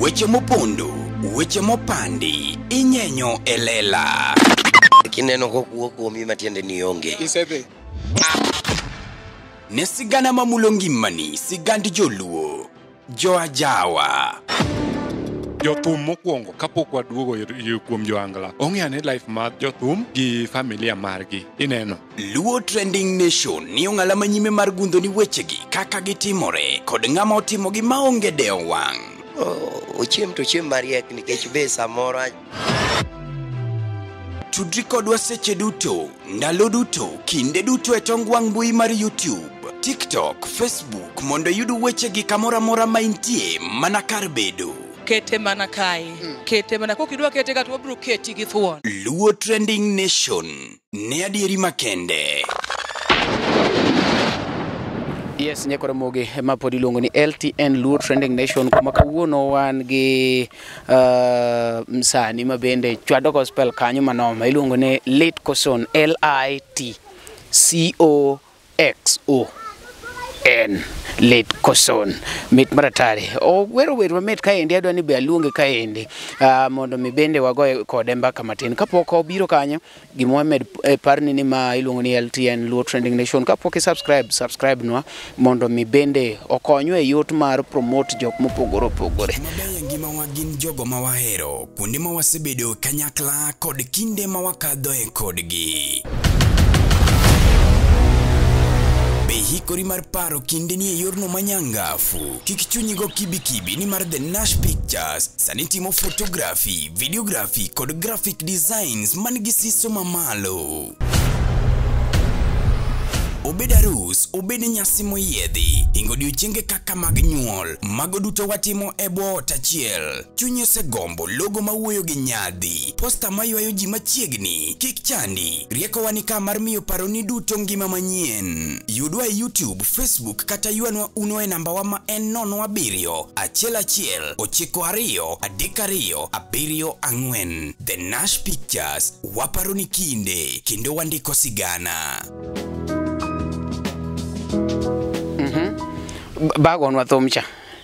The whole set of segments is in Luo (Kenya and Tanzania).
Weche mopondo, weche mopandi, inyenyo e lela. kineno kokuok kuomi matiende ni onge isedhi Ne sigana mamulo ngimani, sigand joluo. Joajawa. jothum mokwongo kapok waduogo ir- ir- kuom joangla ong'e ane life mar jothum gi familia margi ineno Luo Trending Nation ni ong'ala ma nyime mar gundho ni wechegi kaka gitimore kod ng'ama otimogi maonge dewo wang'. ochiem to ochiem mariek nikech be samoro Tudri kodwa seche duto, ndalo duto, kinde duto e tong wang' mbui mar YouTube, TikTok, Facebook mondo iyud weche gi kamoro amora ma intie mana kar bedo. kete mana kae kete mana kok idwa kete ka to wabiro keti gi thuon Luo Trending Nation. ne adieri makende. Yes, Nyeko Ramogi ma pod iluongo ni LTN Luo Trending Nation kuma kawuono wan gi uh, msani ma bende chwado gospel kanyo manoma iluongo ni Lit Koson L I T C O XO en lit koson mit maratari owero wer mamit kaendi adwa ni be aluonge kaendi uh, mondo mi bende wagoye kode mbaka matin kapok obiro kanyo gima wamed eh, parni ni ma iluongo ni LTN Luo Trending Nation kapok i subscribe subscribe nwa mondo mi bende okonywa e yot mar promote jok mopogore opogore Mabeyo e ngimawa gin jogo ma wahero. kuonde ma wasebedo kanyakla kod kinde ma wakadhoe kodgi. Be ihikori mar paro kindeni e yorno manyangafu? Kik chunyi go kibikibi nimar The Nash Pictures sani timo photography, videography kod graphic designs man gi siso mamalo. Obed arus, obed nyasi moyiedhi, hingo odiechienge kaka mag nyuol, mago duto watimo e bwo ot achiel. Chunyi osegombo logo mawuoyo gi nyadhi, posta maywayo ji machiegni. Kik chandi, riekowa ni ka mar miyo paroni duto ngima manyien. Yudwa e YouTube, Facebook kata ywanwa uno e nambawa ma en 07 11 92 32 74. The Nash Pictures, waparoni kinde kendo wandiko sigana. bagonwa thum cha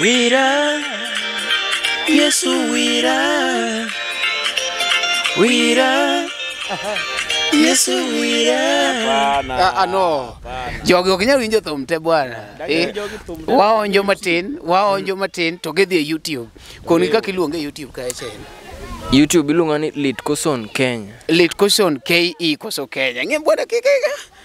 Wira, Yesu wira, wira, Yesu wira. Ah, ah, no. Jogi ok nyal winjo thum te bwana. Eh, Waonjo matin, waonjo matin to gidhi e YouTube. Koni kaka iluonge YouTube kae chien. YouTube iluonga ni Lit Koson Kenya. Lit Koson KE koso Kenya. Ng'e bwana kikega.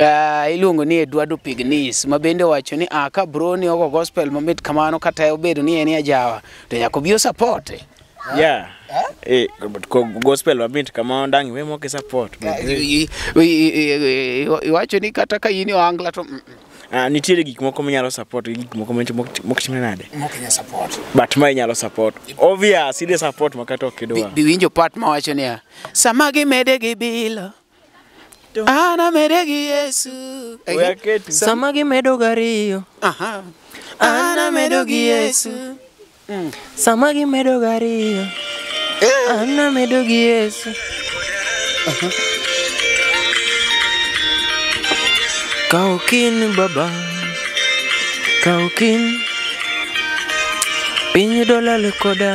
Uh, iluongo ni Eduardo Pignis ma bende owacho ni ah, ka bro ni ogo gospel mamit kamano kata obedo ni en e ajawa to nyaka obi osapote yeah eh, but ko- gospel mamit kamano dang' iwe moke support I- i- i- i- i- iwacho ni kata ka in oangla to mm, mm, Ah, nitiere gik moko minyalo support gi gik moko mach- mok- mok timre nade mok inya support but ma inyalo support obvious ide support makata ok Bi- idwa biwinjo pat mawacho niya sama gimede gi bilo An amede gi Yesu. We aketi. Sama gimedo gariyo, Aha. an amedo gi Yesu. Sama gimedo gariyo, an amedo gi Yesu. Kaw kin baba, kaw kin. Piny dolal koda.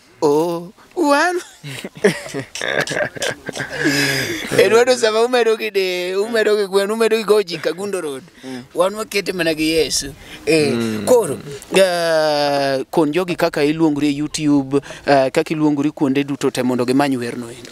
Oh, one. Eduardo sama umedo gi de, umedo gi gwen, umedo gi goji Kagundo Road. Wan wakete mana gi Yesu. Eh, koro eh, kon jogi kaka iluongori e YouTube, eh, kaka iluongori kuonde duto te mondo gimany werno endo.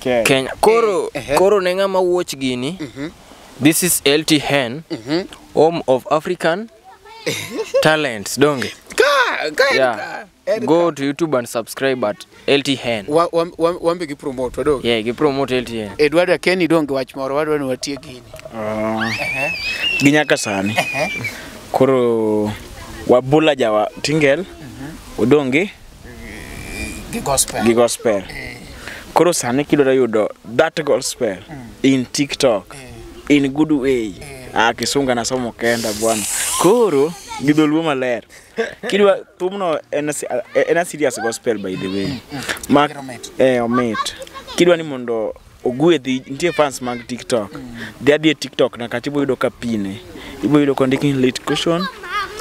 Kenya. Kenya. Koro Eh, eh. koro ne ng'ama watch gini. This is LT Hen, home of African talents, donge? Ka, ka, Yeah. ka, Eric. Go to YouTube and subscribe at LT Hen. Wa- wa- wa- Wambe gi promote wadog. Yeah, gi promote LT Hen. Edward Akeni dong gi wach moro wadwa ni watie gini. gi nyaka sani koro wabula jawa tingel odonge gi gospel gi gospel Eh, koro sani kidwaro yudo that gospel in tiktok in good way ah, kisunga nasomo kenda bwana koro gi dholuo maler kidwa thumno en a se- en a serious gospel by the way Ma- Omit. eh, omit kidwa ni mondo ogwedhi nitie fans mag tiktok dhi adhi e tiktok na kacha iboyudo ka pine iboyudo kondik ni lit caution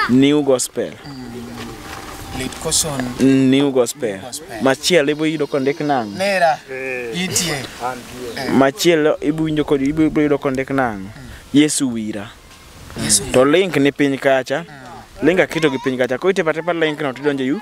new gospel Lit caution. new gospel machielo iboyudo kondik nang Nera. Itie. machielo iboyudo kod iboyudo kondik nang yesu wira Yesu. to link ni piny kacha link aketo gi piny kacha ko itepa tepa link no tidonje yu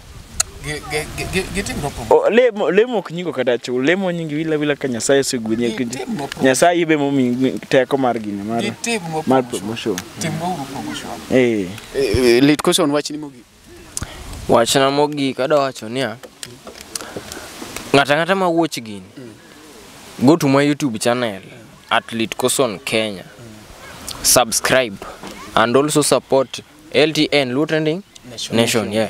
Gitimno po. Lemo lemo ok nyingo kata chul. Lemo nyingi wila wila ka Nyasaye osegwenye kiti. Nyasaye ibe mo mi teko mar gini mar. Gitimno mar promotion. Timbo uru promotion. Eh. eh Lit question wachni mogi. Wachna mogi kada wacho niya. Ngata ngata ma watch gini. Mm. Go to my YouTube channel at Lit Koson Kenya. Mm. Subscribe and also support LTN, Luo Trending Nation, yeah.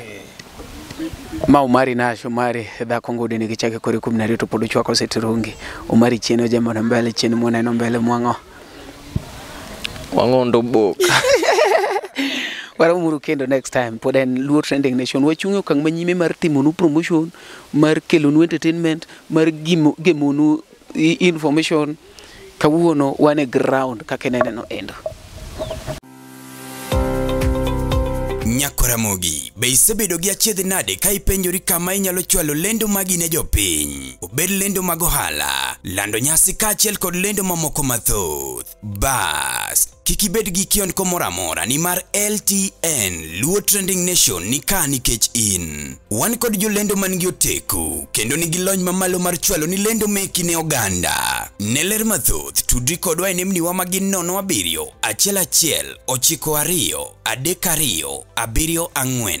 ma umari nasho mari dhako ngudi ni gichake kori kum nari to pod uchwako setirungi umari chien ojambo na mbele chien mwaneno mbele mwang'o Wang'ondo bok. waramuru kendo next time pod en luo trending nation wachung' e okang' manyime mar timonu promotion mar kelonu entertainment mar gimo- gemonu i- information Kawuono wan e ground kaka ineneno endo. Nyakoramogi, be isebedo gi achiedh nade ka ipenjori kama inyalo chwalo lendo magi ne jopiny? Obed lendo mag ohala, lando nyasi kaachiel kod lendo mamoko mathoth. Bas, Kik ibed gi kionko moro amora nimar LTN Luo Trending Nation ni ka nikech in. Wan kod jolendo man gi oteku kendo nigi lony mamalo mar chwalo ni lendo meki ne oganda. Ne ler mathoth tudri kodwa e nembniwa ma gin nono abiriyo achiel achiel ochiko ariyo adek ariyo abiriyo ang'wen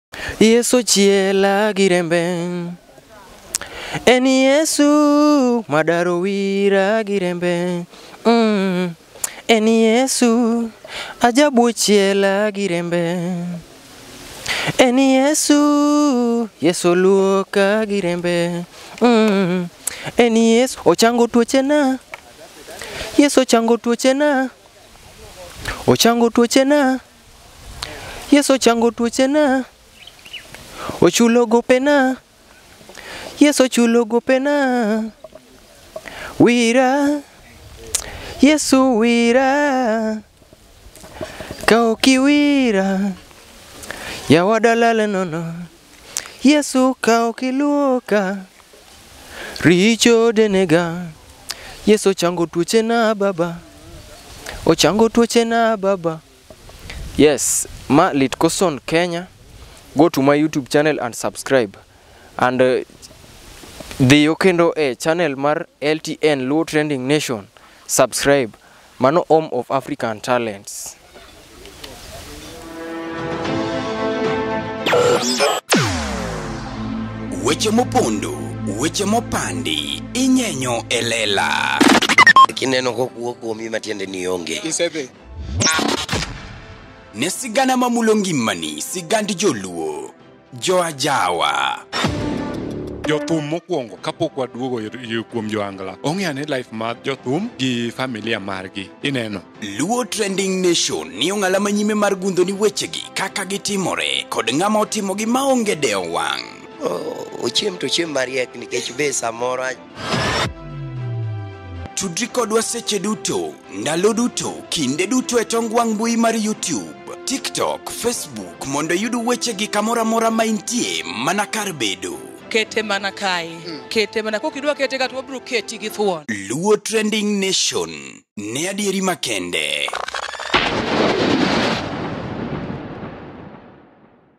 Yesu chiela gi rembe En Yesu madaro wira gi rembe mm. En Yesu ajabu chiela gi rembe En Yesu Yesu luoka gi rembe mm. En Yesu ochango tuochena Yesu ochango tuochena Ochango tuochena Yesu ochango tuochena, ochulo gopena. Yesu ochulo gopena, wira. Yesu wira, ka ok iwira, yawa dalala nono. Yesu ka ok iluoka richo denega Yesu ochango tuochena baba ochango tuochena baba yes ma lit koson Kenya go to my YouTube channel and subscribe and uh, dhiyo kendo e channel mar LTN Luo Trending Nation subscribe Mano home of African talents. Weche mopondo, weche mopandi, inyenyo e lela. Kineno kokuo kuomi matiende ni onge. Isedhi. Ne sigana mamulo ngimani, sigand joluo. Joajawa. jothum mokwongo kapok waduogo ir- ir- kuom joangla ong'e ane life mar jothum gi familia margi ineno Luo Trending Nation ni ong'ala ma nyime mar gundho ni wechegi kaka gitimore kod ng'ama otimogi maonge dewo wang'. ochiem to ochiem mariek nikech be samoro Tudri kodwa seche duto, ndalo duto, kinde duto e tong wang' mbui mar YouTube, TikTok, Facebook mondo iyud wechegi kamoro amora ma intie mana kar bedo. kete mana kae kete mana kok idwa kete ka to wabiro keti gi thuon Luo Trending Nation ne adieri makende.